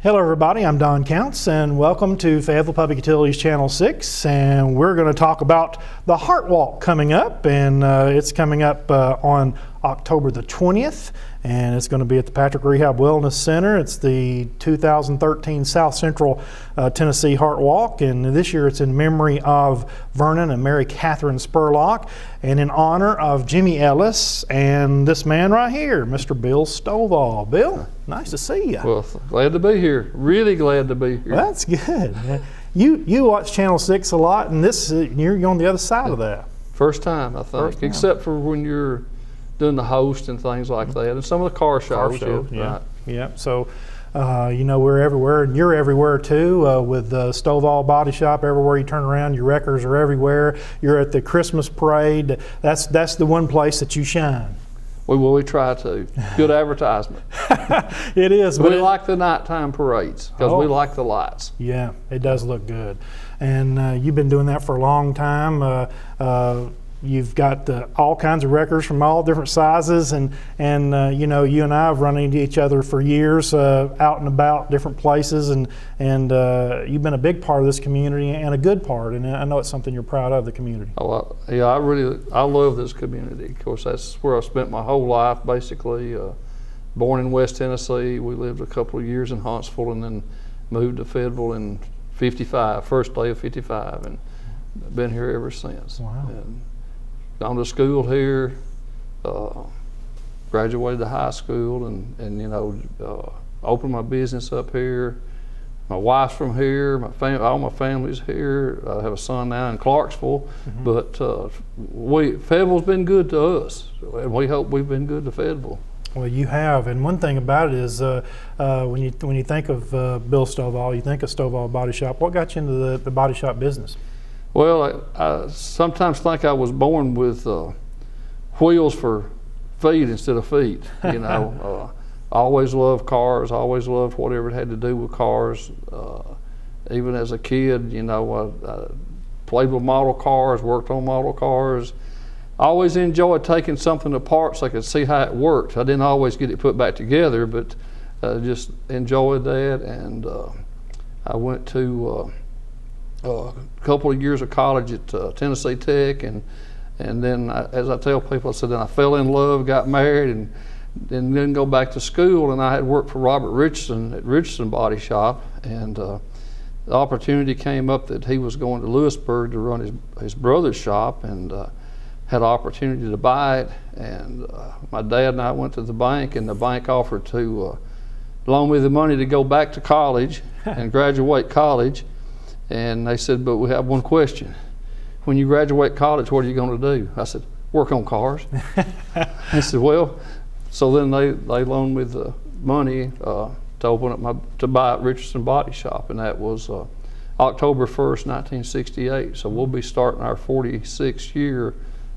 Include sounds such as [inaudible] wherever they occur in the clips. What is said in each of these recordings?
Hello, everybody. I'm Don Counts, and welcome to Fayetteville Public Utilities Channel 6. And we're going to talk about the Heart Walk coming up, and uh, it's coming up uh, on October the 20th, and it's going to be at the Patrick Rehab Wellness Center. It's the 2013 South Central uh, Tennessee Heart Walk, and this year it's in memory of Vernon and Mary Catherine Spurlock, and in honor of Jimmy Ellis and this man right here, Mr. Bill Stovall. Bill, nice to see you. Well, glad to be here. Really glad to be here. Well, that's good. You you watch Channel Six a lot, and this uh, you're, on the other side of that. First time, I think, time. except for when you're doing the host and things like that, and some of the car shows. show, yeah, yeah. right. Yeah. So, uh, you know, we're everywhere, and you're everywhere too. Uh, with uh, Stovall Body Shop, everywhere you turn around, your wreckers are everywhere. You're at the Christmas parade. That's that's the one place that you shine. We well, we try to. Good advertisement. [laughs] It is, we it- like the nighttime parades because we Oh. like the lights. Yeah, it does look good. And uh, you've been doing that for a long time. You've got uh, all kinds of wreckers from all different sizes, and and uh, you know you and I have run into each other for years, uh, out and about different places, and and uh, you've been a big part of this community and a good part. And I know it's something you're proud of the community. Oh, I, yeah, I really I love this community. Of course, that's where I spent my whole life, basically. Uh, born in West Tennessee, we lived a couple of years in Huntsville, and then moved to Fayetteville in '55, first day of '55, and been here ever since. Wow. And gone to school here, uh, graduated to high school, and and you know uh, opened my business up here. My wife's from here. My fam- all my family's here. I have a son now in Clarksville, but uh, we Fayetteville's been good to us, and we hope we've been good to Fayetteville. Well, you have, and one thing about it is uh, uh, when you when you think of uh, Bill Stovall, you think of Stovall Body Shop. What got you into the, the body shop business? Well, I, I sometimes think I was born with uh, wheels for feet instead of feet. You [laughs] know, uh, I always loved cars. Always loved whatever it had to do with cars. Uh, even as a kid, you know, I, I played with model cars, worked on model cars. I always enjoyed taking something apart so I could see how it worked. I didn't always get it put back together, but uh, just enjoyed that. And uh, I went to uh, a couple of years of college at uh, Tennessee Tech, and and then I, as I tell people, I said then I fell in love, got married, and and then go back to school. And I had worked for Robert Richardson at Richardson Body Shop, and uh, the opportunity came up that he was going to Lewisburg to run his his brother's shop, and uh, had an opportunity to buy it. And uh, my dad and I went to the bank, and the bank offered to uh, loan me the money to go back to college [laughs] and graduate college. And they said, but we have one question. When you graduate college, what are you going to do? I said, work on cars. [laughs] I said, well, so then they, they loaned me the money uh, to open up my, to buy Richardson Body Shop, and that was uh, October 1st, 1968. So we'll be starting our 46th year,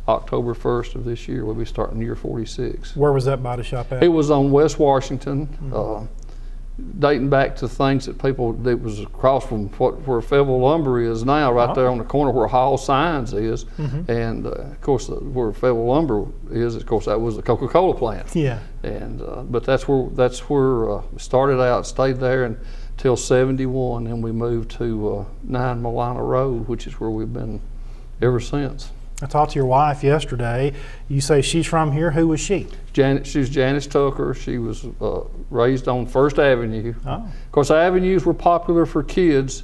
October 1st of this year. We'll be starting year 46. Where was that body shop at? It was on West Washington, uh, dating back to things that people, it was across from what, where Fayetteville Lumber is now, right there on the corner where Hall Signs is. And uh, of course, uh, where Fayetteville Lumber is, of course, that was the Coca Cola plant. yeah. And uh, but that's where that's where uh, we started out, stayed there until '71, and we moved to uh, Nine Molino Road, which is where we've been ever since. I talked to your wife yesterday. You say she's from here. Who was she? Janet, she was Janice Tucker. She was uh, raised on First Avenue. Oh, Of course, avenues were popular for kids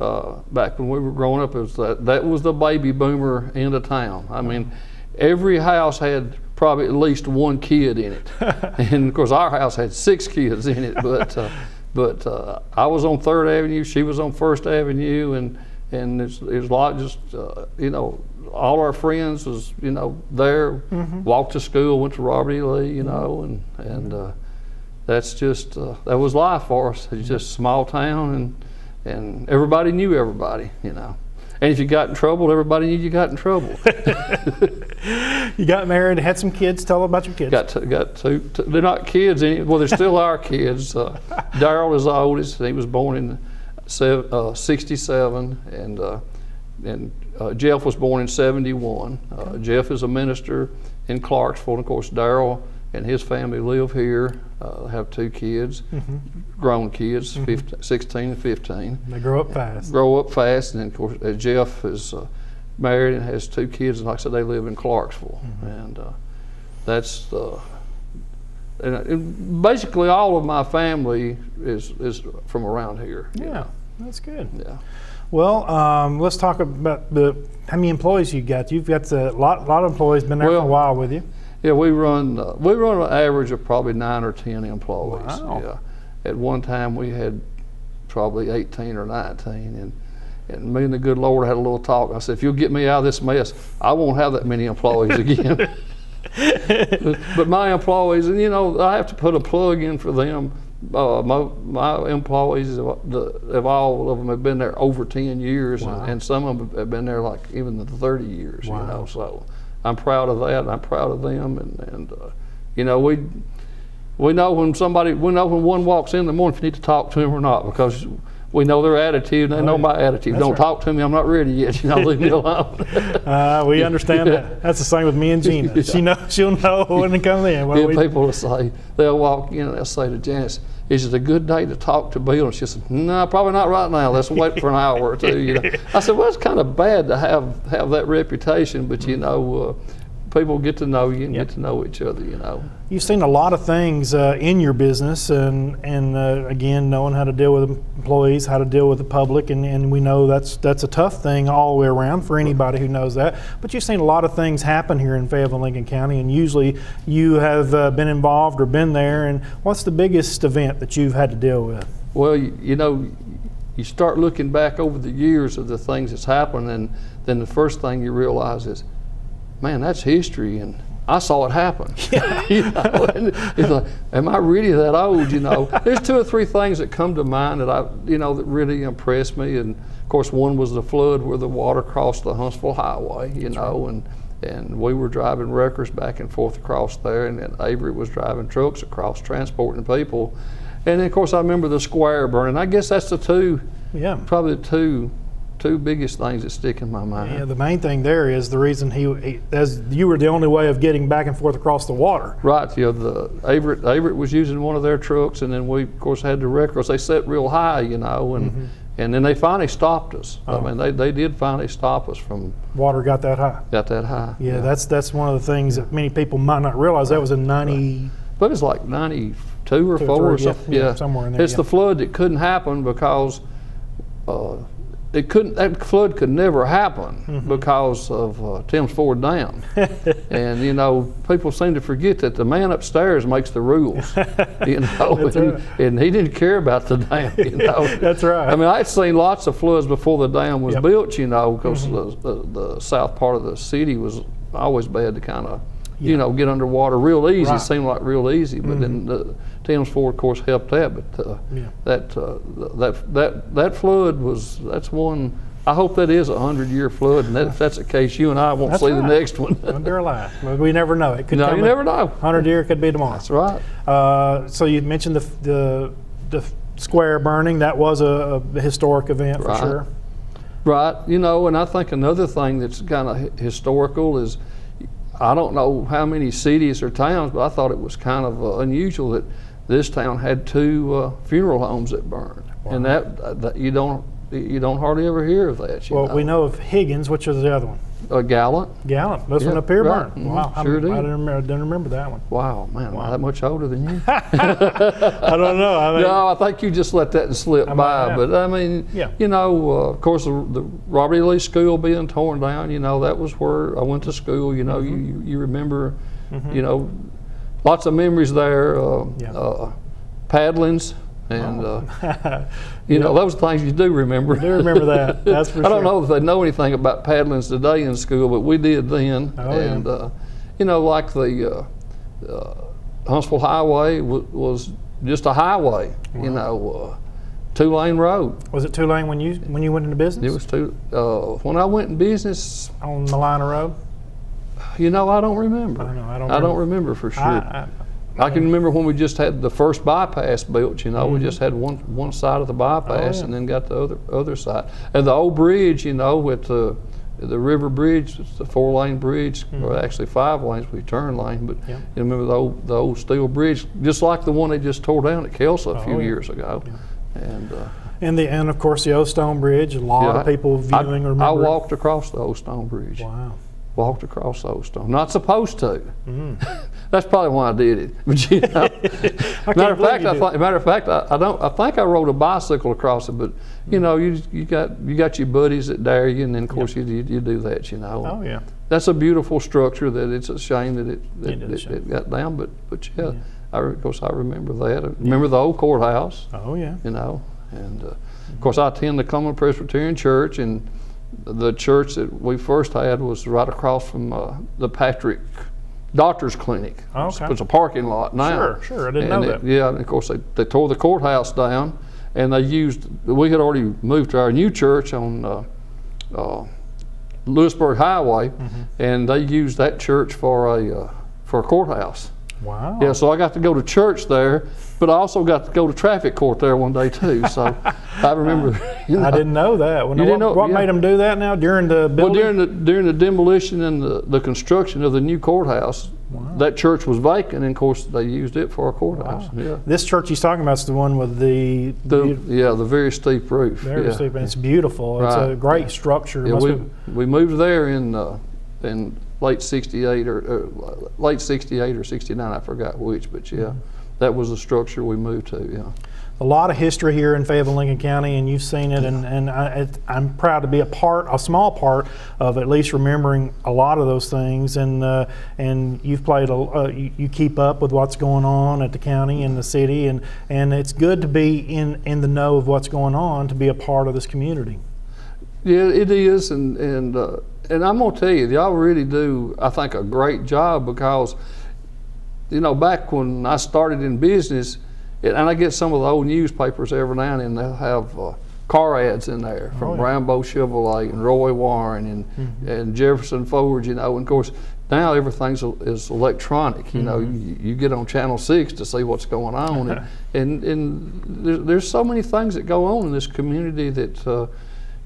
uh, back when we were growing up. Was that, that was the baby boomer end of town. I mean, every house had probably at least one kid in it, [laughs] and of course, our house had six kids in it. But uh, but uh, I was on Third Avenue, she was on First Avenue, and and it's it was a lot just uh, you know. All our friends was, you know, there. Walked to school, went to Robert E. Lee, you know, and and uh, that's just uh, that was life for us. It's just a small town, and and everybody knew everybody, you know. And if you got in trouble, everybody knew you got in trouble. [laughs] [laughs] you got married, had some kids. Tell about your kids. got to, got two, two. They're not kids. Any, well, they're still our kids. Uh, [laughs] Daryl is the oldest. He was born in uh, '67, and uh, and uh, Jeff was born in '71. Uh, Jeff is a minister in Clarksville. And of course, Daryl and his family live here. Uh, have two kids, grown kids, 15, 16 and 15 They grow up fast. grow up fast, and then of course uh, Jeff is uh, married and has two kids, and like I said, they live in Clarksville, and uh, that's uh, and, basically all of my family is is from around here. Yeah, know. that's good. yeah. Well, um, let's talk about the how many employees you got. You've got a lot, lot of employees been there for a while with you. Yeah, we run uh, we run an average of probably nine or ten employees. Wow. Yeah. At one time we had probably eighteen or nineteen, and and me and the good Lord had a little talk. I said, if you'll get me out of this mess, I won't have that many employees [laughs] again. but, but my employees, and you know, I have to put a plug in for them. Uh, my, my employees, the, have all of them have been there over 10 years, Wow. and, and some of them have been there like even the 30 years, Wow. you know. So I'm proud of that. and I'm proud of them, and, and uh, you know, we we know when somebody, we know when one walks in the morning if you need to talk to him or not because we know their attitude. They Oh, know yeah. my attitude. That's Don't right. talk to me. I'm not ready yet. You know, leave me alone. [laughs] Uh, we understand that. [laughs] That's the same with me and Gina. [laughs] She knows she'll know when to come in. Get we- people will say they'll walk in and they'll say to Janice, "Is it a good day to talk to Bill?" And she said, "No, probably not right now. Let's wait for an hour or two. You know, I said, "Well, it's kind of bad to have have that reputation, but you know, uh, people get to know you and Yep. get to know each other. You know." You've seen a lot of things uh, in your business, and and uh, again, knowing how to deal with employees, how to deal with the public, and, and we know that's that's a tough thing all the way around for anybody who knows that. But you've seen a lot of things happen here in Fayetteville, Lincoln County, and usually you have uh, been involved or been there. And what's the biggest event that you've had to deal with? Well, you, you know, you start looking back over the years of the things that's happened, and then the first thing you realize is, man, that's history, and I saw it happen. Yeah. [laughs] [laughs] you know, and it's like, am I really that old? You know, there's two or three things that come to mind that I, you know, that really impressed me, and of course, one was the flood where the water crossed the Huntsville Highway. You know, and and we were driving wreckers back and forth across there, and then Avery was driving trucks across, transporting people. And then, of course, I remember the square burning. I guess that's the two, Yeah. probably the two, two biggest things that stick in my mind. Yeah, the main thing there is the reason he, he as you were the only way of getting back and forth across the water. Right, you know, the Everett, Everett was using one of their trucks, and then we, of course, had the wreckers. They set real high, you know, and and then they finally stopped us. Mm-hmm. Oh. I mean, they, they did finally stop us from Water got that high. got that high. Yeah, that's that's one of the things that many people might not realize. That was in ninety. But it's like 92 or Two or 4 or three, yeah, something. yeah, somewhere in there, It's yeah. the flood that couldn't happen because uh, it couldn't. That flood could never happen Mm-hmm. because of uh, Tims Ford Dam. [laughs] and you know, people seem to forget that the man upstairs makes the rules. [laughs] You know, and, right. and he didn't care about the dam. You [laughs] know, That's right. I mean, I'd seen lots of floods before the dam was Yep. Mm-hmm. built. You know, because the, the the south part of the city was always bad to kind of. Yeah. You know, get underwater real easy. Right. Seemed like real easy, but then the Tims Ford, of course, helped that. But uh, Yeah. that uh, that that that flood was that's one. I hope that is a hundred year flood, and that, if that's the case, you and I won't That's see the next one. Under a lie. Well, we never know. It could no, you never know. Hundred year could be tomorrow. That's right. Uh, so you mentioned the the the square burning. That was a, a historic event for Right. sure. Right. You know, and I think another thing that's kind of historical is I don't know how many cities or towns, but I thought it was kind of uh, unusual that this town had two uh, funeral homes that burned, and that, that you don't you don't hardly ever hear of that. You Well, know. we know of Higgins, which was the other one. a gallant. Gallant. This one Yeah, up here right. burned. Mhm, Wow. I, sure I did. didn't remember, didn't remember that one. Wow, man, am I that much older than you? [laughs] I don't know. I mean, No, I think you just let that slip I by. But I mean, Yeah. you know, uh, of course, the, the Robert E. Lee School being torn down, you know, that was where I went to school. You know, Mm-hmm. you, you you remember, you know, lots of memories there. Uh, Yeah. uh, paddlings and uh, I [laughs] you know those things you do remember. do remember that. [laughs] That's for I don't sure. know if they know anything about paddlings today in school, but we did then. Oh, yeah. and uh, you know, like the uh, uh, Huntsville Highway w- was just a highway. You know, uh, two lane road. Was it two lane when you when you went into business? It was two. Uh, when I went in business, on Molino Road. You know, I don't remember. I know, I don't I don't remember. remember for sure. I, I can remember when we just had the first bypass built. You know, we just had one one side of the bypass, Mm-hmm. Oh, yeah. and then got the other other side. And the old bridge, you know, with the the river bridge, it's the four lane bridge, or actually five lanes, we turn lane, but Mm-hmm. Yeah. you remember the old, the old steel bridge, just like the one they just tore down at Kelso a Oh, few yeah. years ago. And, uh, And the and of course the old Stone Bridge. A lot yeah, of people I- viewing or I remember. it. walked across the old stone bridge. Wow. Walked across those stones. Not supposed to. Mm. [laughs] That's probably why I did it. [laughs] But you [laughs] know, matter of fact, I think, matter of fact, I, I don't. I think I rode a bicycle across it. But Mm. you know, you you got you got your buddies that dare you, and then of course you, you you do that. You know. Oh yeah. That's a beautiful structure. That it's a shame that it that, It is a that it got down. But but yeah, I, re- of course I remember that. I remember the old courthouse Oh yeah. you know. And uh, of course, I attend the Cumberland Presbyterian Church, and the church that we first had was right across from uh, the Patrick Doctor's Clinic. It's- Okay. It's a parking lot now. Sure, sure. I didn't And know it- that. Yeah, and of course, they, they tore the courthouse down, and they used, we had already moved to our new church on uh, uh, Lewisburg Highway, Mm-hmm. and they used that church for a, uh, for a courthouse. Wow. Yeah, so I got to go to church there, but I also got to go to traffic court there one day too. So [laughs] I remember. You know, I didn't know that. Well, You what didn't know- what yeah. made them do that now during the Well, during the during the demolition and the, the construction of the new courthouse, that church was vacant, and of course they used it for a courthouse. Yeah. this church he's talking about is the one with the, The, yeah, the very steep roof. very yeah. steep, and it's beautiful. It's a Right. great structure. Yeah, we, we moved there in uh, in late '68 or uh, late '68 or '69, I forgot which, but yeah, Mm-hmm. That was the structure we moved to. Yeah. a lot of history here in Fayetteville, Lincoln County, and you've seen it. And, and I, I'm proud to be a part, a small part of at least remembering a lot of those things. And uh, and you've played, a, uh, you, you keep up with what's going on at the county and the city, and and it's good to be in in the know of what's going on to be a part of this community. Yeah, it is, and and uh, and I'm gonna tell you, y'all really do. I think a great job because, you know, back when I started in business, and I get some of the old newspapers every now and then. They'll have uh, car ads in there from Oh, yeah. Rambo Chevrolet and Roy Warren and and Jefferson Ford. You know, and of course now everything's is electronic. You know, you, you get on Channel Six to see what's going on, and [laughs] and, and there's, there's so many things that go on in this community that. Uh,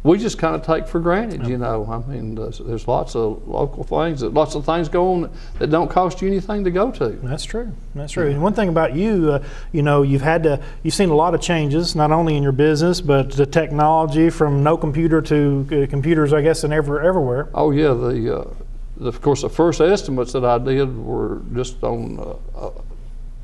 we just kind of take for granted, you know. I mean, there's, there's lots of local things, that lots of things go on that don't cost you anything to go to. That's true. That's true. And one thing about you, uh, you know, you've had to, you've seen a lot of changes, not only in your business, but the technology from no computer to uh, computers, I guess, and ever everywhere. Oh yeah, the, uh, the of course the first estimates that I did were just on uh,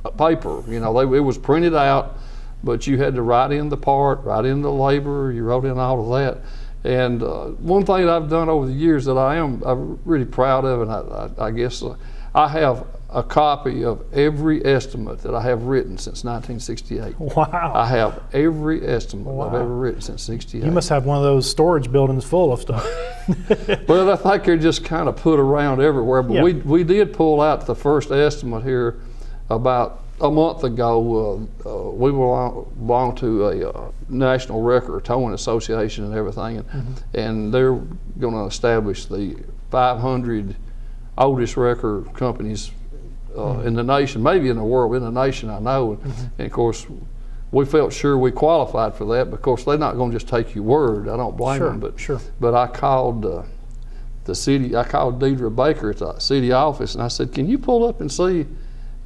uh, paper. You know, they, it was printed out, but you had to write in the part, write in the labor, you wrote in all of that. And uh, one thing that I've done over the years that I am I'm really proud of, and I, I, I guess uh, I have a copy of every estimate that I have written since 1968. Wow. I have every estimate I've ever written since 68. you must have one of those storage buildings full of stuff. [laughs] Well, I think they're just kind of put around everywhere. But Yeah. we we did pull out the first estimate here about a month ago. Uh, uh, we belong, belong to a uh, National Wrecker Towing Association and everything, and, Mm-hmm. and they're going to establish the 500 oldest wrecker companies uh, Mm-hmm. in the nation, maybe in the world, in the nation, I know. And, and of course, we felt sure we qualified for that because they're not going to just take your word. I don't blame Sure, them, but sure. but I called uh, the city. I called Deidre Baker at the city office, and I said, "Can you pull up and see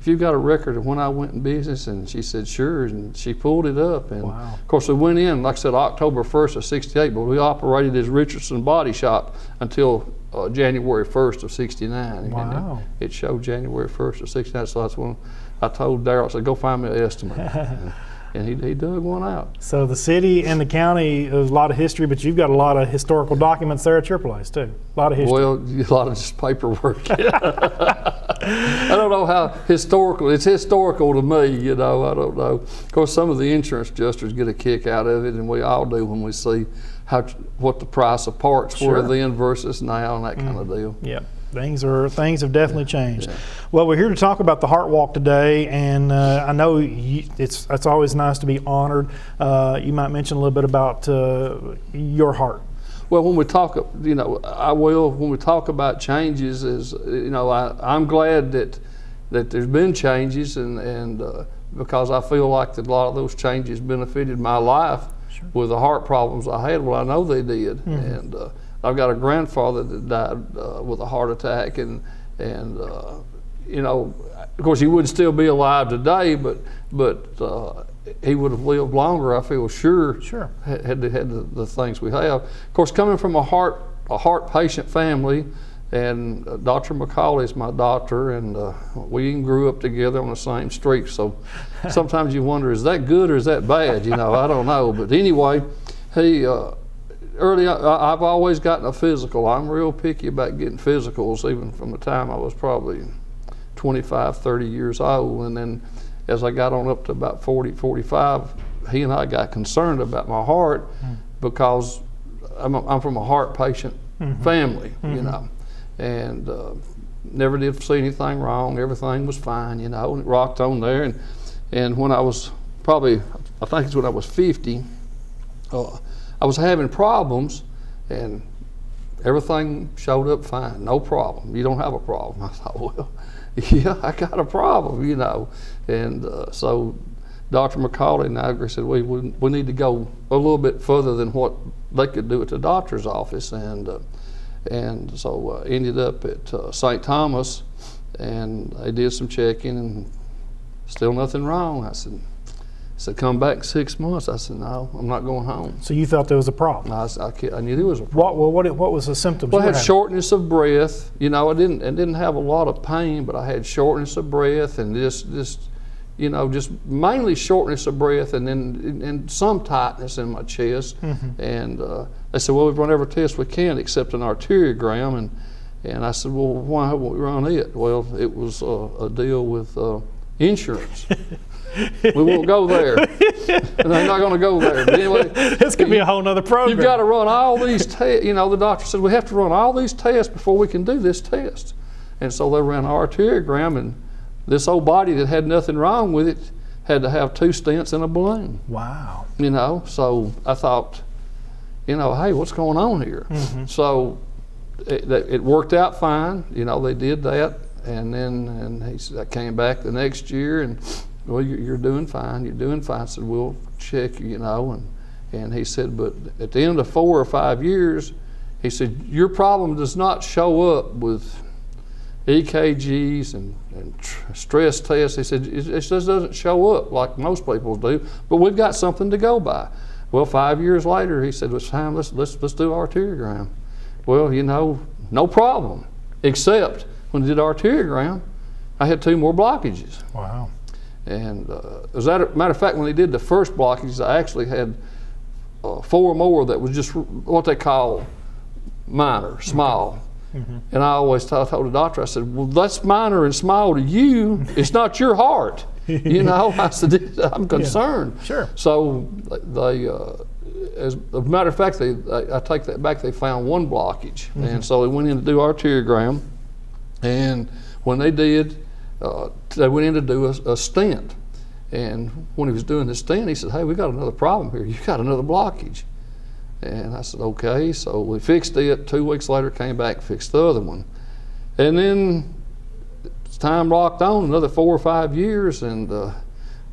if you've got a record of when I went in business?" And she said, "Sure." And she pulled it up, and Wow. of course we went in, like I said, October 1st of '68, but we operated as Richardson Body Shop until uh, January 1st of '69. Wow. it, it showed January 1st of '69, so that's when I told Daryl, I said, "Go find me an estimate," [laughs] and, he, he dug one out. so the city and the county, there's a lot of history, but you've got a lot of historical documents there at your place too. A lot of history. Well, a lot of just paperwork. [laughs] I don't know how historical. It's historical to me, you know. I don't know. Of course, some of the insurance adjusters get a kick out of it, and we all do when we see how what the price of parts were then versus now, and that kind of deal. Yep. Things are things have definitely changed. Well, we're here to talk about the Heart Walk today, and uh, I know you, it's it's always nice to be honored. Uh, you might mention a little bit about uh, your heart. Well, when we talk, you know, I will. When we talk about changes, is you know, I, I'm glad that that there's been changes, and and uh, because I feel like that a lot of those changes benefited my life with the heart problems I had. Well, I know they did, and uh, I've got a grandfather that died uh, with a heart attack, and and uh, you know, of course, he would still be alive today, but but uh, he would have lived longer. I feel sure. Sure. Had had, the, had the, the things we have. Of course, coming from a heart a heart patient family, and uh, Dr. McCauley is my doctor, and uh, we even grew up together on the same street. So [laughs] sometimes you wonder, is that good or is that bad? You know, I don't know. But anyway, he. Early, I, I've always gotten a physical. I'm real picky about getting physicals, even from the time I was probably 25, 30 years old. And then as I got on up to about 40, 45, he and I got concerned about my heart because I'm, a, I'm from a heart patient family, you know, and uh, never did see anything wrong. Everything was fine, you know, and it rocked on there. And, and when I was probably, I think it's when I was 50, uh, I was having problems and everything showed up fine, no problem. You don't have a problem. [laughs] I thought, well, yeah, I got a problem, you know. And uh, so Dr. McCauley and I said, we, we, we need to go a little bit further than what they could do at the doctor's office. And, uh, and so uh, ended up at uh, St. Thomas and they did some checking and still nothing wrong. I said, said, come back six months. I said, no, I'm not going home. So you felt there was a problem. I, ca- I knew there was a problem. What, well, what, what was the symptoms? Well, I had having? shortness of breath. You know, I didn't, I didn't have a lot of pain, but I had shortness of breath and just, just, you know, just mainly shortness of breath and then and some tightness in my chest. And uh, they said, well, we've run every test we can except an arteriogram. And, and I said, well, why haven't we run it? Well, it was uh, a deal with uh, insurance. [laughs] we won't go there. [laughs] and I'm not going to go there. But anyway, this could be a whole nother program. You've got to run all these tests. You know, the doctor said we have to run all these tests before we can do this test. And so they ran an arteriogram, and this old body that had nothing wrong with it had to have two stents and a balloon. Wow. You know, so I thought, you know, hey, what's going on here? Mm-hmm. So it, it worked out fine. You know, they did that, and then and he said, I came back the next year, and well, you're, doing fine. You're doing fine. I said, we'll check you. Know, and and he said, but at the end of four or five years, he said, your problem does not show up with EKGs and, and tr- stress tests. He said, it, it just doesn't show up like most people do, but we've got something to go by. Well, five years later, he said, it's time, let's, let's, let's do arteriogram. Well, you know, no problem, except when he did arteriogram, I had two more blockages. Wow. And uh, as a matter of fact, when they did the first blockages, I actually had uh, four more that was just what they call minor, small. And I always t- I told the doctor, I said, "Well, that's minor and small to you. It's [laughs] not your heart." you [laughs] know, I said, "I'm concerned." Sure. So they, uh, as a matter of fact, they, I, I take that back. They found one blockage, and so they went in to do arteriogram. And when they did, uh, they went in to do a, a stent. And when he was doing the stent, he said, "Hey, we got another problem here. You got another blockage." And I said, "Okay." So we fixed it. Two weeks later, came back, fixed the other one, and then time rocked on another four or five years, and uh,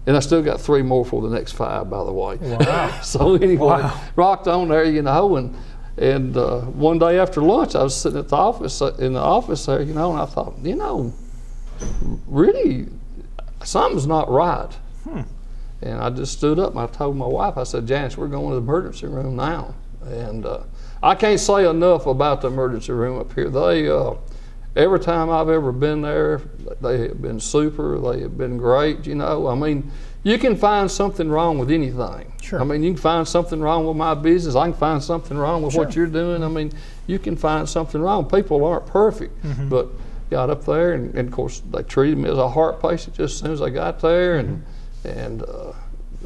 and I still got three more for the next five, by the way. Wow. [laughs] so anyway, Wow. rocked on there, you know, and and uh, one day after lunch, I was sitting at the office uh, in the office there, you know, and I thought, you know, really, something's not right. And I just stood up and I told my wife, I said, Janice, we're going to the emergency room now. And uh, I can't say enough about the emergency room up here. They, uh, every time I've ever been there, they have been super. They have been great. You know, I mean, you can find something wrong with anything. Sure. I mean, you can find something wrong with my business. I can find something wrong with what you're doing. I mean, you can find something wrong. People aren't perfect, Mm-hmm. but got up there and, and of course they treated me as a heart patient just as soon as I got there and and uh,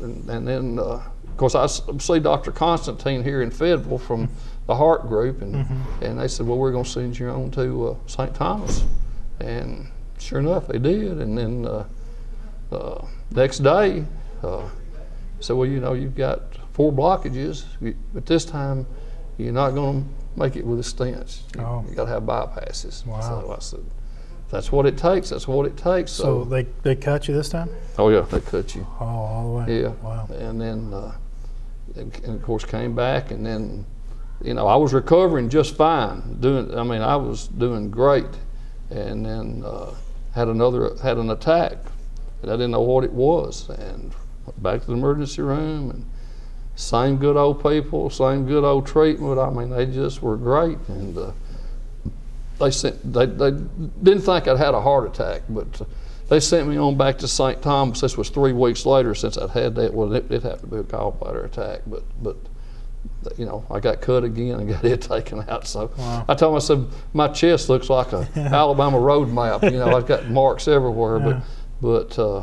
and, and then uh, of course I see Dr. Constantine here in Fayetteville from the heart group and and they said well we're going to send you on to uh, St. Thomas and sure enough they did and then uh, uh, next day uh, said well you know you've got four blockages but this time you're not going to make it with a stents you, Oh. got to have bypasses Wow. so I said that's what it takes that's what it takes So so, they, they cut you this time? oh yeah they cut you Oh, all the way. yeah. Wow. And then, uh, and, and of course, came back, and then you know, I was recovering just fine. Doing, I mean, I was doing great, and then uh, had another had an attack, and I didn't know what it was, and back to the emergency room, and same good old people, same good old treatment. I mean, they just were great, and uh, they sent they, they didn't think I'd had a heart attack, but uh, they sent me on back to St. Thomas. This was three weeks later since I'd had that. Well, it did have to be a gallbladder attack, but but you know I got cut again and [laughs] got it taken out. So Wow. I told myself my chest looks like a [laughs] Alabama road map. You know I've got marks everywhere, Yeah. but but uh,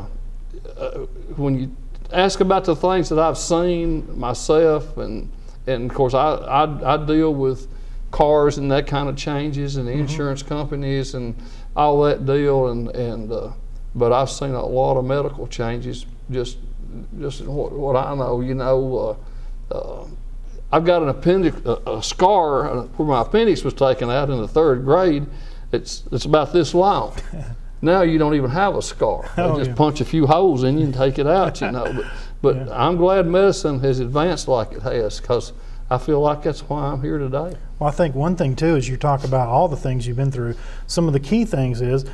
uh, when you ask about the things that I've seen myself, and and of course I I, I deal with cars and that kind of changes and insurance companies and all that deal, and and uh, but I've seen a lot of medical changes just just in what, what I know. You know. Uh, uh, I've got an appendix, a, a scar uh, where my appendix was taken out in the third grade. It's it's about this long. [laughs] now you don't even have a scar. [laughs] Oh, they Oh, just yeah. punch a few holes in you and take it out. You know, but [laughs] but I'm glad medicine has advanced like it has because I feel like that's why I'm here today. Well, I think one thing too is you talk about all the things you've been through. Some of the key things is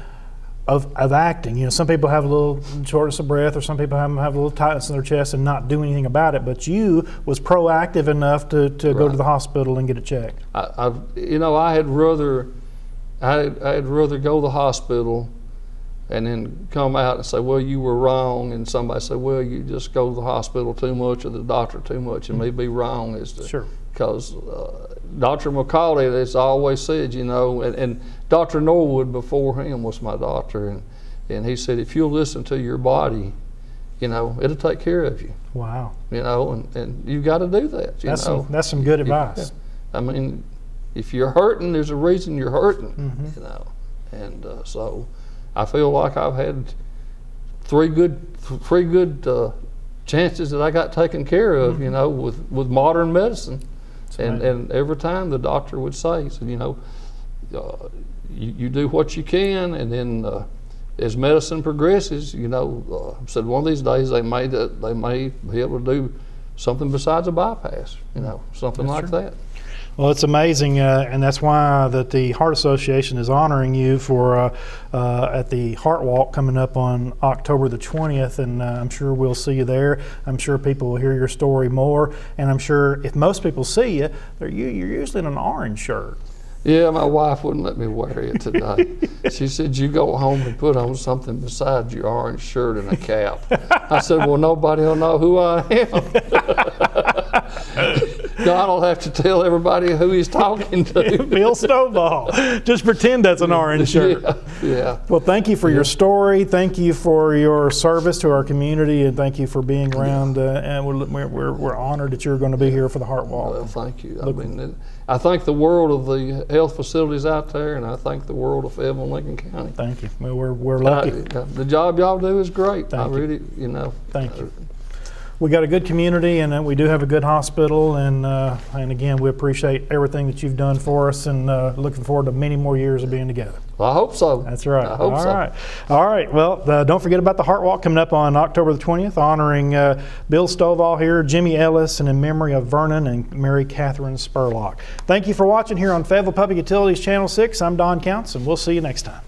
of, of acting. You know, some people have a little shortness of breath, or some people have, have a little tightness in their chest and not do anything about it. But you was proactive enough to, to go to the hospital and get it checked. I, I've, you know, I had rather, I, I'd rather go to the hospital and then come out and say, well, you were wrong, and somebody say, well, you just go to the hospital too much or the doctor too much, and me be wrong as to Sure. because uh, Dr. McCauley has always said, you know, and, and Dr. Norwood before him was my doctor, and, and he said, if you'll listen to your body, you know, it'll take care of you, Wow, you know, and, and you got to do that, you that's know. some that's some good advice. I mean, if you're hurting, there's a reason you're hurting, Mhm. you know. And uh, so, I feel like I've had three good, three good uh, chances that I got taken care of, you know, with with modern medicine. It's And amazing. and every time the doctor would say, so, you know, uh, you, you do what you can, and then uh, as medicine progresses, you know, uh, said one of these days they may they may be able to do something besides a bypass, you know, something That's like true. that. Well, it's amazing, uh, and that's why that the Heart Association is honoring you for uh, uh, at the Heart Walk coming up on October the 20th, and uh, I'm sure we'll see you there. I'm sure people will hear your story more, and I'm sure if most people see you, they're you, you're usually in an orange shirt. Yeah, my wife wouldn't let me wear it today. she said, "You go home and put on something besides your orange shirt and a cap." I said, "Well, nobody will know who I am." [laughs] God will have to tell everybody who he's talking to. [laughs] Bill Stovall. Just pretend that's an orange shirt. Yeah, yeah. Well, thank you for your story. Thank you for your service to our community, and thank you for being around. Uh, and we're, we're, we're honored that you're going to be here for the Heart Walk. Well, thank you. I mean, it- I thank the world of the health facilities out there, and I thank the world of and Lincoln County. Thank you. Well, we're, we're I- lucky. the job y'all do is great. Thank I you. really, you know. Thank you. We got a good community, and uh, we do have a good hospital. And uh, and again, we appreciate everything that you've done for us, and uh, looking forward to many more years of being together. I hope so. That's right. I hope All so. right. All right. Well, uh, don't forget about the Heart Walk coming up on October the 20th, honoring uh, Bill Stovall here, Jimmy Ellis, and in memory of Vernon and Mary Catherine Spurlock. Thank you for watching here on Fayetteville Public Utilities Channel 6. I'm Don Counts, and we'll see you next time.